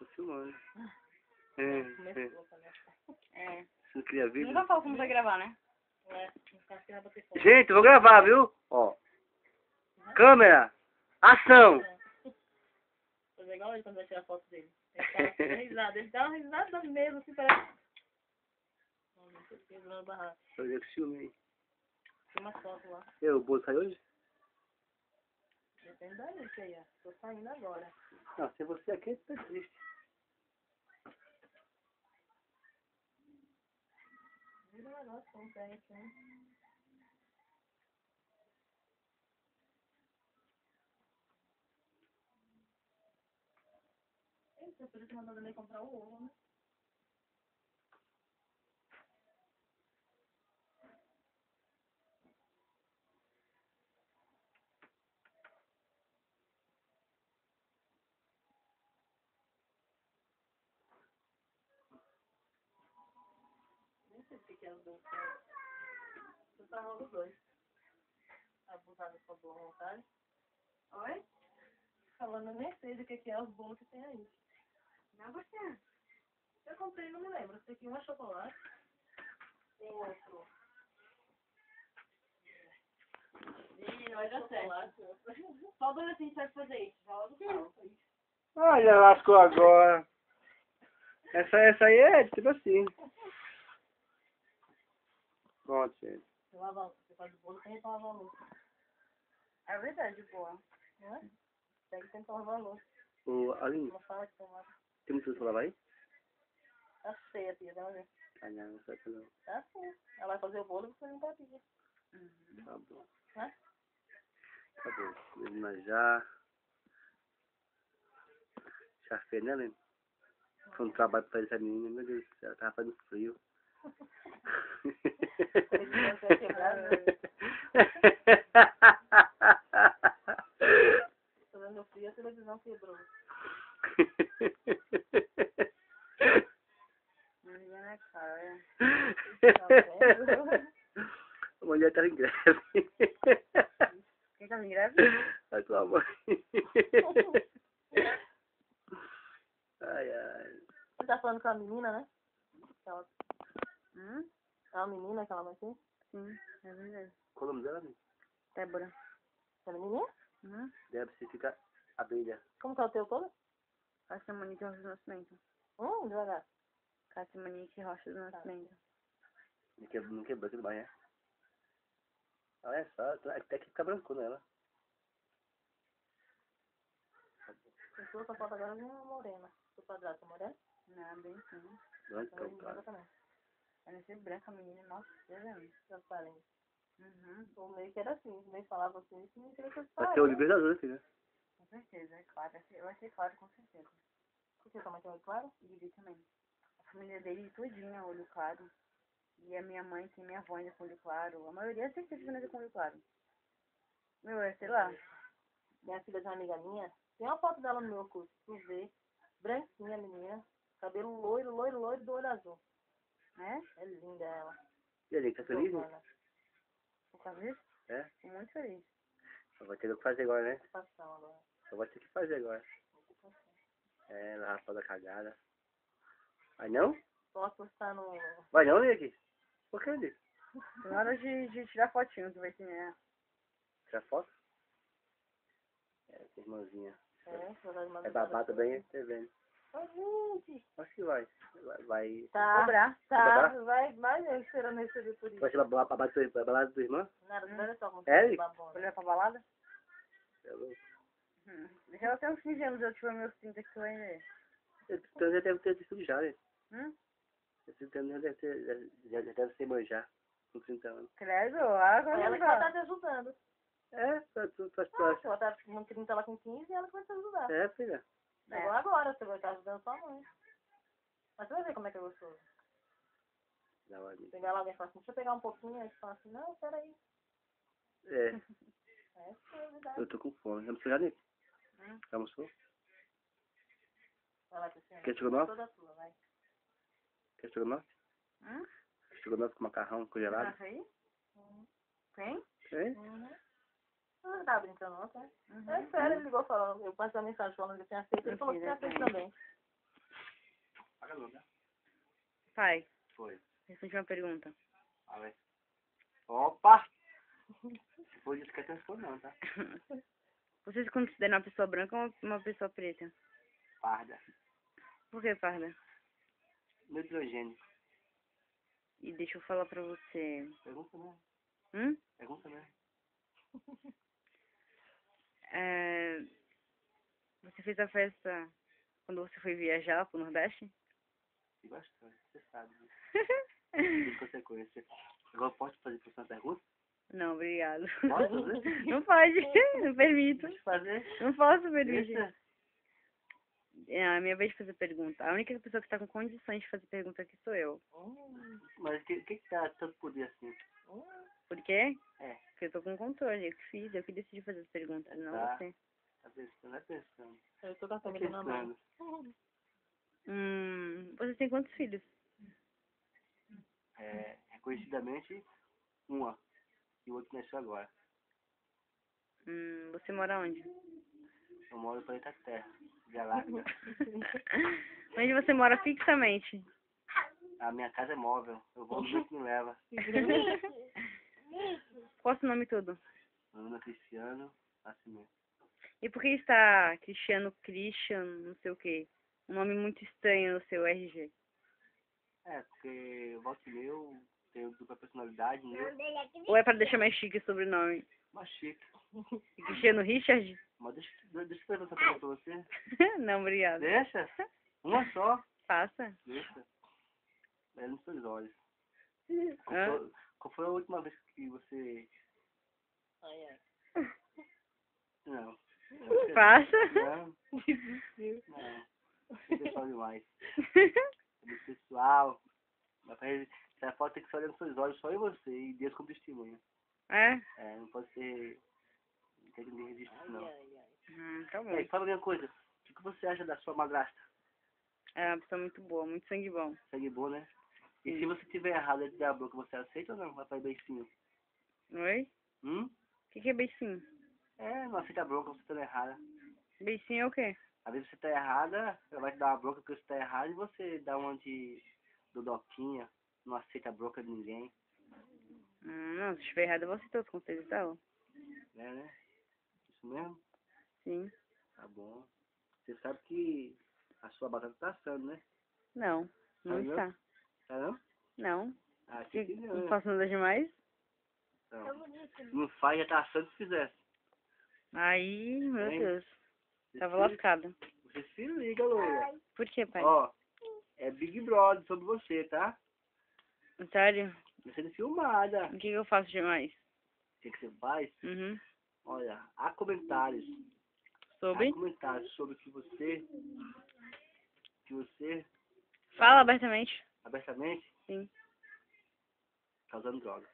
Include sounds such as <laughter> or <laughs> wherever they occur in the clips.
Tô filmando. É, é. Começou, né? É. Você não queria ver? Nunca falou como vai gravar, né? É, vai fome. Gente, eu vou gravar, viu? Ó. Câmera. Ação. <laughs> Fazer igual ele quando vai tirar foto dele. Ele fala assim, dá risada. Ele dá uma risada mesmo, assim, parece... Olha, eu que filme aí. Tem uma foto lá. E o bolo saiu hoje? Depende da gente aí, ó. Tô saindo agora. Não, se você aqui, tá triste. Vira o negócio, como tem aqui, né? Eita, por isso mandando ele comprar o ovo, né? O que é os dois. Você tá rolando dois. Abusado com a boa vontade. Oi? Falando, nem sei do que que é os bolos que tem aí. Não, você. Eu comprei, não me lembro. Sei que um é chocolate. Tem outro. Ih, dar certo. Chocolate. Só dois assim sabe fazer isso. Já logo fala. Olha, lascou agora. Essa, essa aí é tipo assim. Pronto, gente. Você lava, você faz o bolo sem lavar a louça. É verdade, boa. Não é? Pega e tenta lavar a louça. O, Aline, fala que você lava. tem muito pra lavar aí? Tá feia, tia. Dá uma vez. Ah, não, não sei que não. Tá feia. Ela vai fazer o bolo e você não vai pedir. Tá bom. Né? Tá bom. Menina já. Já fez, né, Aline? Foi um trabalho pra essa menina, meu Deus céu, tava fazendo frio. Frio, a televisão quebrou. Cara. A mulher tá em greve. Quem tá me greve? A tua mãe. Ai, ai. Você tá falando com a menina, né? Aquela, Hum? é uma menina que ela vai ter? Sim, é verdade. Qual o nome dela, amigo? Débora. Essa menininha? Hum? Deve ser fica abelha. Como que é o teu todo? Cássia Monique Rocha do Nascimento. Hum, devagar. Cássia Monique Rocha do Nascimento. Não quebrou, não quebrou aquilo mais, né? Olha só, até que fica brancona ela. Tem sua só falta agora uma morena. Do quadrado, tá morena? Não, bem sim. Brancão, Então, cara. também. Ela ser branca, menina. Nossa, é muito. Transparente. Uhum. O meio que era assim, o meio falava assim, isso não queria que eu Vai ser o olho verdadeiro, filha. Com certeza, é claro. Vai ser claro, com certeza. Por que tua mãe tem olho claro? Ele também. A família dele todinha, olho claro. E a minha mãe tem minha avó ainda com olho claro. A maioria tem certeza ainda com olho claro. Meu, é, sei lá. Minha filha de uma amiga minha, tem uma foto dela no meu curso, tu vê, branquinha menina, cabelo loiro, loiro, loiro do olho azul. Né? É linda ela. E ali, tá feliz? né? Por causa disso? É? Tô muito feliz. Só vai ter o que fazer agora, né? Agora. Só vai ter que fazer agora. É, lavar toda a cagada. Vai não? Posso estar no. Vai não, Nick? Por que, Nick? Tem hora de, de tirar fotinho, tu vai ter, né? Tirar foto? É, irmãzinha. É, É babá também, tá vendo? Gente! Acho que vai. Vai, vai, Tá, Cobrar. tá, vai, vai eu esperando receber por isso. vai ser babá, babá da tua, babá da tua irmã? Nada, não é só com É, Eric? levar pra balada? É louco. Hum. Deixa ela ter uns 15 anos, eu tiver meus 30 que tu vai ver. Então já deve ter tudo já, né? Hum? Esse já deve ter, já, já deve ser manjar. Com 30 anos. Credo, ah, como Ela é que vai estar te ajudando. É, tá Ah, parte. se ela tá com 30 lá com 15, ela que vai te ajudar. É, filha. É. Agora, você vai estar ajudando sua mãe. Mas você vai ver como é que é gostoso. Hora. mesmo. Pegar lá alguém e falar assim, deixa eu pegar um pouquinho, aí fala assim, não, peraí. É, <laughs> É, é eu tô com fome. Almoçou já, Nick? Hum. Já almoçou? Vai lá, Cristina. Quer estrogonofe? Toda sua, vai. Quer estrogonofe? Hum? Estrogonofe com macarrão congelado? Aí? Uhum. Tem? Tem? Uhum. Ah, não tava brincando, não, tá? Uhum. É sério, ele ligou falando, eu passei a mensagem falando que eu tinha feito, ele falou que tinha feito também. paga não, tá? Pai, Foi. responde uma pergunta. Ah, vai. Opa! Se for disso que respondo não, tá? <laughs> Você se considera uma pessoa branca ou uma- uma pessoa preta? Parda. Por que, parda? Nitrogênio. E deixa eu falar pra você. Pergunta mesmo. Hum? Pergunta mesmo. <laughs> É... Você fez a festa quando você foi viajar pro Nordeste? Bastante, você sabe. Né? <laughs> Consequência. Agora posso fazer você uma pergunta? Não, obrigado. Posso fazer? <laughs> Não pode, <laughs> não permito. Pode fazer? Não posso permitir. É a minha vez de fazer pergunta. A única pessoa que tá com condições de fazer pergunta aqui sou eu. Mas o que, que que tá tanto poder assim? Por quê? É. Porque eu tô com controle, eu que fiz, eu que decidi fazer as perguntas, não Tá. você. Tá pensando, tá pensando. Eu tô com a Tá na mão. pensando. Hum, você tem quantos filhos? É, reconhecidamente, uma. E o outro nasceu agora. Hum, você mora onde? Eu moro no planeta Terra. Galáctica. onde <laughs> você mora fixamente? A minha casa é móvel. Eu vou no que me leva. Qual é o seu nome todo? Ana Cristiano Nascimento. E por que está Cristiano Christian, não sei o quê? Um nome muito estranho no seu RG. É, porque volta e meu, tenho dupla personalidade, meu. Ou é para deixar mais chique o sobrenome? Mas chique. <laughs> Cristiano Richard? Mas deixa, deixa eu perguntar pra você. <laughs> não, obrigada. Deixa? Uma só. Faça. Deixa. É nos seus olhos. Qual foi, qual foi a última vez que você... Ai, ai. Não. Faça. Não. Não. Pessoal demais. <laughs> É pessoal. Mas pra ele- essa foto tem que ser olhando nos seus olhos, só eu e você, e Deus como testemunha. é? É, não pode ser. Não tem que me resistir, Ai, não. ai, ai. Hum, tá bom. É, fala a minha coisa. O que que você acha da sua madrasta? É uma pessoa muito boa, muito sangue bom. Sangue bom, né? E Sim. se você tiver errado de dar a boca, você aceita ou não? Vai fazer beicinho. Oi? Hum? O que, que é beicinho? É, não aceita a bronca você tá errada. Beicinho é o quê? Às vezes você tá errada, ela vai te dar uma bronca porque você tá errado e você dá uma de dodoquinha, não aceita a bronca de ninguém, Hum, não, se estiver errado, eu vou aceitar os conselhos dela. né, né? Isso mesmo? Sim. Tá bom. Você sabe que a sua batata tá assando, né? Não, não Tá está. Tá não? Não. Ah, Que, que não, não né? faço nada demais. Não. Não faz, já tá assando se fizesse. Aí, meu Hein? Deus. Você Tava se- lascada. Você se liga, Lola. Por que, pai? Ó, é Big Brother sobre você, tá? Sério? Tá sendo filmada. O que, que eu faço demais? O que, que você faz? Uhum. Olha, há comentários. Sobre? Há comentários sobre que você. Que você, Fala abertamente. abertamente, Sim. tá usando droga.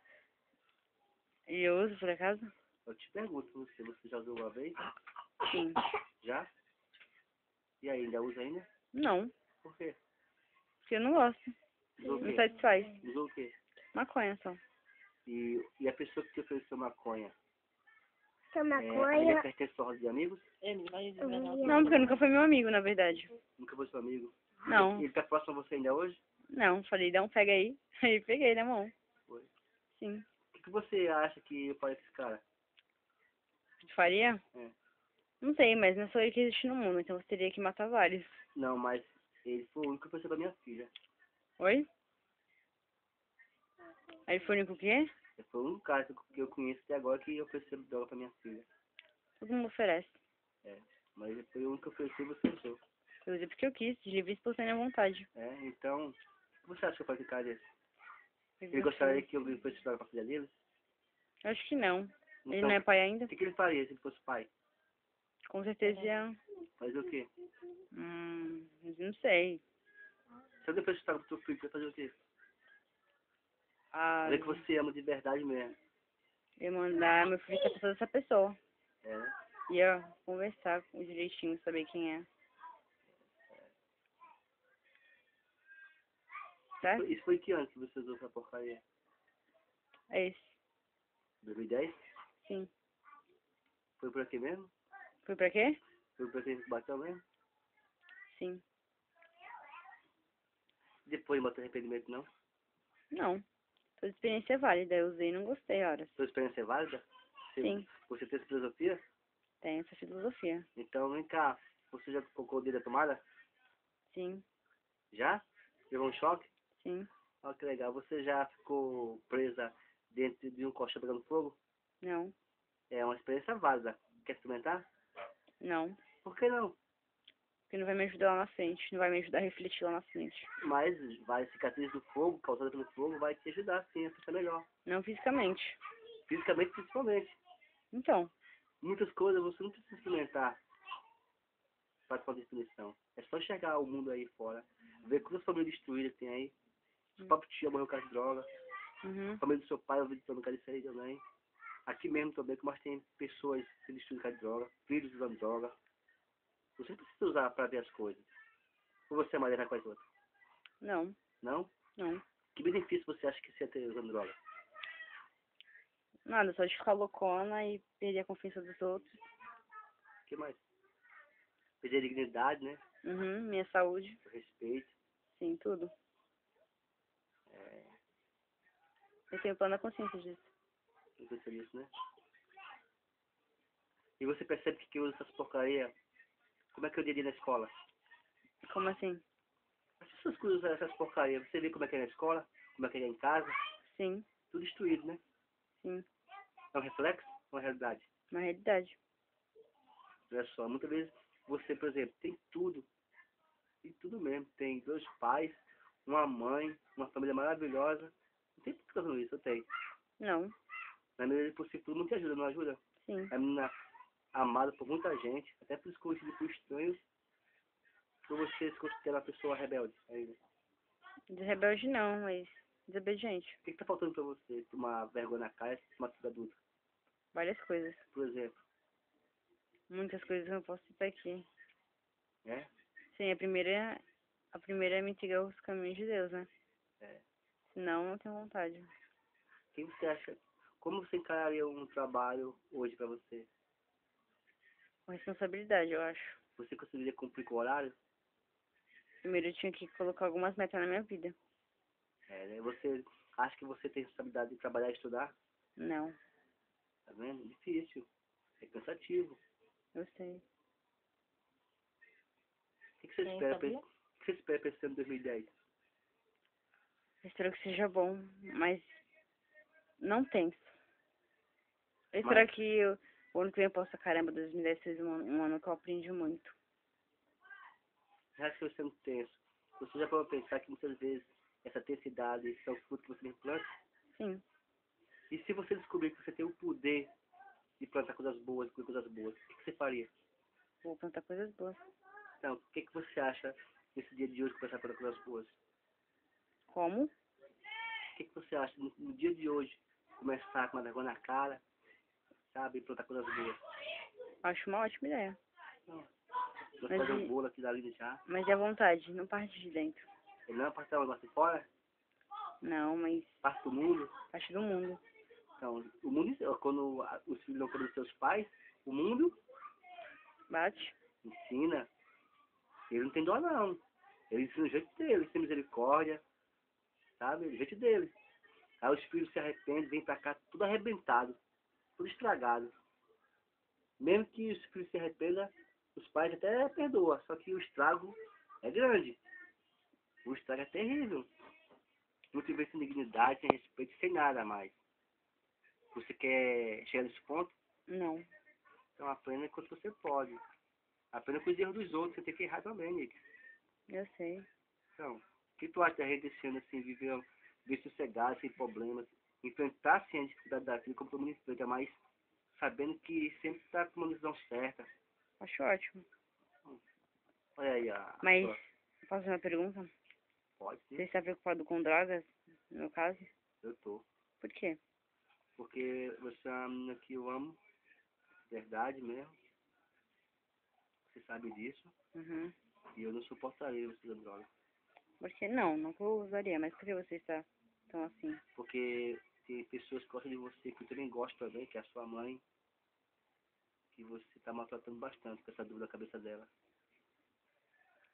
E eu uso, por acaso? Eu te pergunto você, você já usou uma vez? Sim. Já? E aí, ainda usa ainda? Não, Por quê? porque eu não gosto. Usou Me satisfaz. Usou o quê? Maconha só. E, e a pessoa que te ofereceu maconha? Essa É, maconha. ainda pertence sua roda de amigos? Emily, vai dizer Não, porque nunca foi meu amigo, na verdade. Nunca foi seu amigo? Não. E ele tá próximo a você ainda hoje? Não, falei, dá um pega aí. <laughs> Aí peguei na mão. Foi. Sim. O que, que você acha que eu falei com esse cara? Faria? É. Não sei, mas não é só ele que existe no mundo, então você teria que matar vários. Não, mas ele foi o único que ofereceu pra minha filha. Oi? Aí foi o único quê? Ele foi o único cara que eu- eu conheço até agora que ofereceu droga pra minha filha. Todo mundo oferece. É. Mas ele foi o único que ofereceu e você usou. Eu usei porque eu quis, de livre e espontânea vontade. É, então, o que você acha que eu faço um cara desse? Eu Ele gostaria que eu oferecesse droga pra filha dele? Acho que não. Ele Então, não é pai ainda? o que, que ele faria se ele fosse pai? Com certeza ia... Fazer o quê? Hum, não sei. Se eu depois estar com o teu filho, você fazer o quê? Ah, Ver que você ama de verdade mesmo. ia mandar meu filho pra dessa pessoa. É, né? Ia conversar com direitinho, saber quem é. Certo? Isso foi que ano que você usou essa porcaria? É esse. 2010? Sim. Foi por aqui mesmo? Foi pra quê? Foi por aqui que bateu mesmo? Sim. depois não bota arrependimento, não? Não. Toda experiência é válida. Eu usei e não gostei, horas. Sua experiência é válida? Você, Sim. Você tem essa filosofia? Tem essa filosofia. Então, vem cá. Você já colocou o dedo na tomada? Sim, Já? Levou um choque? sim. Olha que legal. Você já ficou presa dentro de um colchão pegando fogo? Não, É uma experiência válida. Quer experimentar? não. Por que não? Porque não vai me ajudar lá na frente. Não vai me ajudar a refletir lá na frente. Mas várias cicatrizes do fogo, causadas pelo fogo, vai te ajudar sim a ficar melhor. Não fisicamente. Fisicamente, principalmente. Então, Muitas coisas você não precisa experimentar para fazer definição. É só chegar o mundo aí fora, ver quantas famílias destruídas tem aí. Seu Hum. próprio tio morreu com as drogas. uhum. A família do seu pai, eu vi cara isso aí também. Aqui mesmo também, que mais tem pessoas se destruindo com a droga, filhos usando droga. Você precisa usar para ver as coisas. Ou você é maneira com as outras? não, Não? não. Que benefício você acha que você ia ter usando droga? Nada, só de ficar loucona e perder a confiança dos outros. O que mais? Perder a dignidade, né? Uhum, minha saúde. O respeito. Sim, tudo. É, Eu tenho plena consciência disso. não pensa nisso, né? E você percebe que quem usa essas porcaria, como é que eu diria na escola? Como assim? As pessoas que usam essas porcarias, você vê como é que é na escola, como é que é em casa, Sim, tudo destruído, né? sim. É um reflexo ou uma realidade? Na realidade. Olha só, muitas vezes você, por exemplo, tem tudo. Tem tudo mesmo. Tem dois pais, uma mãe, uma família maravilhosa. Não tem por que fazendo isso, eu tenho. Não, Na medida do possível, tudo não te ajuda, não ajuda? sim. É menina amada por muita gente, até por escondido por estranhos, por você se considerar uma pessoa rebelde ainda. De rebelde não, mas desobediente. O que, tá faltando pra você tomar vergonha na cara e se uma atitude adulta? Várias coisas. Por exemplo, Muitas coisas que eu não posso citar aqui. né? Sim, a primeira, a primeira é me entregar os caminhos de Deus, né? É. Senão, eu não tenho vontade. O que você acha? Como você encararia um trabalho hoje pra você? Com responsabilidade, eu acho. Você conseguiria cumprir com o horário? Primeiro eu tinha que colocar algumas metas na minha vida. É, né? Você acha que você tem responsabilidade de trabalhar e estudar? Não, Tá vendo? Difícil. É cansativo. eu sei. O que, que você Sim, espera que você espera pra esse ano de 2010? Eu espero que seja bom, mas não tenso. Eu Mas- espero que eu- o ano que vem eu possa, caramba, 2010 seja um, ano- um ano que eu aprendi muito. Já que você não tenso, você já pode pensar que muitas vezes essa tensidade são frutos que você planta? Sim, E se você descobrir que você tem o poder de plantar coisas boas, colher coisas boas, o que, que você faria? vou plantar coisas boas. Então, o que, que você acha nesse dia de hoje começar a plantar coisas boas? Como? O que, que você acha no, no dia de hoje começar com uma vergonha na cara, sabe, plantar coisas boas? Acho uma ótima ideia. Você Mas fazer um bolo aqui dali já. Mas é à vontade, não parte de dentro. Ele não é parte da onde fora, Não, mas parte do mundo. parte do mundo. Então, o mundo, quando a- os filhos não querem seus pais, o mundo Bate. ensina. Ele não tem dó não. Ele ensina o jeito dele, sem misericórdia. Sabe? O jeito dele. Aí os filhos se arrependem, vêm pra cá tudo arrebentado, tudo estragado. Mesmo que os filhos se arrependam, os pais até perdoam, só que o estrago é grande. O estrago é terrível. Muitas vezes sem dignidade, sem respeito, sem nada mais. Você quer chegar nesse ponto? Não. Então aprenda enquanto você pode. Aprenda com os erros dos outros, você tem que errar também, Nick. Eu sei. Então, o que tu acha da gente esse ano assim, viver, viver sossegado, sem problemas, enfrentar sim a dificuldade da vida como todo mundo enfrenta, mas sabendo que sempre está com uma decisão certa. Acho ótimo. Olha aí a. Mas, sua- posso fazer uma pergunta? Pode sim, Você está preocupado com drogas, no meu caso? eu tô. Por quê? Porque você é uma menina que eu amo, verdade mesmo. Você sabe disso. Uhum. E eu não suportaria você usar droga. Por que não? Não que eu usaria, mas por que você está tão assim? Porque tem pessoas que gostam de você, que eu também gosto também, que é a sua mãe, que você está maltratando bastante com essa dúvida na cabeça dela.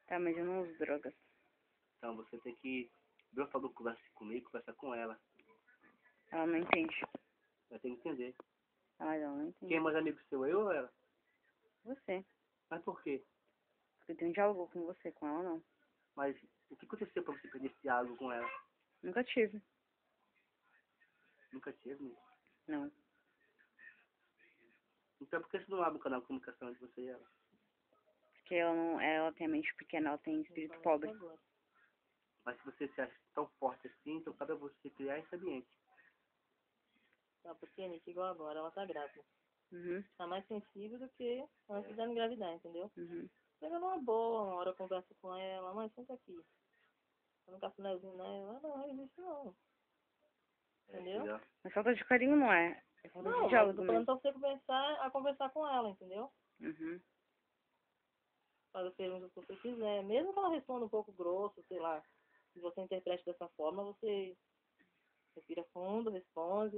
Tá, mas eu não uso drogas. Então você tem que. Deus falou que conversa comigo, conversa com ela. Ela não entende. Vai ter que entender. Ah, ela não entende. Quem é mais amigo seu, eu ou ela? Você. Mas por quê? Porque eu tenho diálogo com você, com ela não. Mas o que aconteceu pra você perder esse diálogo com ela? Nunca tive. Nunca teve, né? Não. Então por que você não abre um canal de comunicação entre você e ela? Porque ela não. Ela tem a mente pequena, ela tem espírito pobre. Mas se você se acha tão forte assim, então cabe a você criar esse ambiente. Tá pequena, igual agora, ela tá grávida. Uhum. Tá mais sensível do que antes dela engravidar, entendeu? Uhum. Pega numa boa, uma hora conversa com ela, mãe, senta aqui. Um cafunézinho nela, não, não existe não. Entendeu? Entendeu? Mas falta de carinho não é. É falta Não, de eu tô falando mesmo. pra você começar a conversar com ela, entendeu? Uhum. Faz as perguntas que você quiser. Mesmo que ela responda um pouco grosso, sei lá. Se você interprete dessa forma, você respira fundo, responde.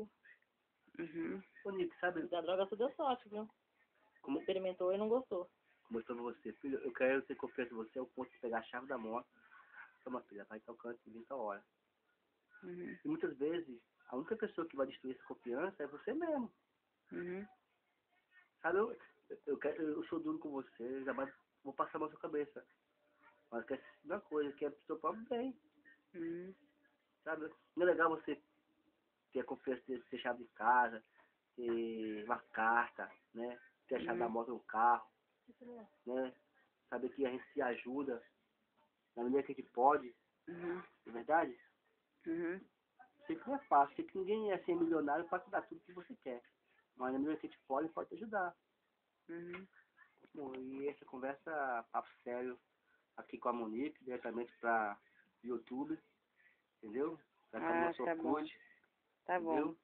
Uhum. Ô Nick, sabe Da droga só deu sorte, viu? como, Experimentou e não gostou. como eu estou você? Filho, eu quero ter confiança em você ao ponto de pegar a chave da moto. Toma, filha, vai tocando e 20 hora. Uhum. E muitas vezes, a única pessoa que vai destruir essa confiança é você mesmo. Uhum. Sabe, eu, eu, quero, eu sou duro com você, jamais vou passar a mão na sua cabeça. Mas quer uma coisa, que é pro seu próprio bem. Uhum. Sabe? Não é legal você ter a confiança de ter chave de casa, ter uma carta, né? Ter a chave Uhum. da moto no carro, né? Saber que a gente se ajuda na medida que a gente pode, Uhum. não é verdade? Uhum. Sei que não é fácil, sei que ninguém é ser milionário para te dar tudo que você quer. Mas na medida que a gente pode, pode te ajudar. Uhum. Bom, e essa conversa, papo sério, aqui com a Monique, diretamente para YouTube, entendeu? No Ah, nosso tá bom. Orkut, Tá entendeu? bom.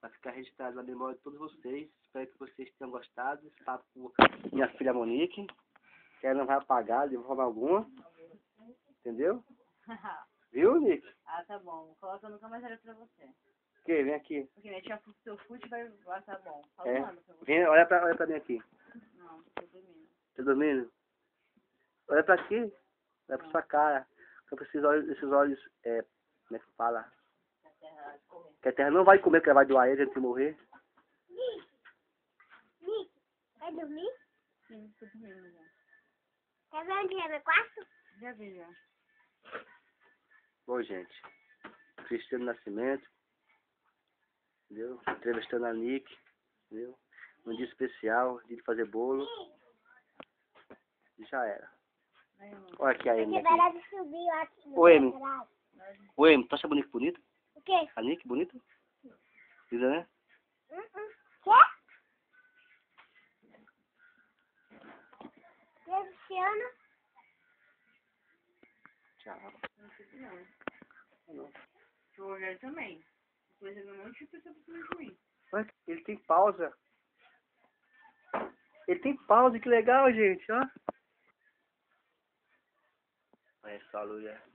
Pra ficar registrado na memória de todos vocês. Espero que vocês tenham gostado desse papo com minha filha Monique. Que ela não vai apagar de forma alguma. Entendeu? <laughs> Viu, Nick? ah, tá bom. Coloca nunca mais olha pra você. Que? Vem aqui. Porque minha tia pro seu fute vai. Ah, tá bom. Fala É. pra você. Vem, olha pra, olha pra mim aqui. Não, tô dormindo. Tá dormindo? Olha pra aqui. Olha pra sua cara. Eu preciso olhos, esses olhos, é, como é que fala? Que a terra não vai comer, que ela vai doar ele antes de morrer. Vai dormir? Sim, tô dormindo já. Quer ver onde é meu quarto? Já vi já. Bom, gente. Cristiano Nascimento. Entendeu? Entrevistando a Nick. Entendeu? Um dia especial, dia de fazer bolo. E já era. Olha aqui a Amy aqui. Oi, Amy. Ô, Amy, tu acha bonito bonito? O quê? A Nick bonita? Linda, né? Hum, hum. Quê? Luciano? Tchau. O Rogério também. Depois eu monte de pessoa mim. Olha, ele tem pausa. Ele tem pausa, que legal, gente, ó. Olha só, Luia.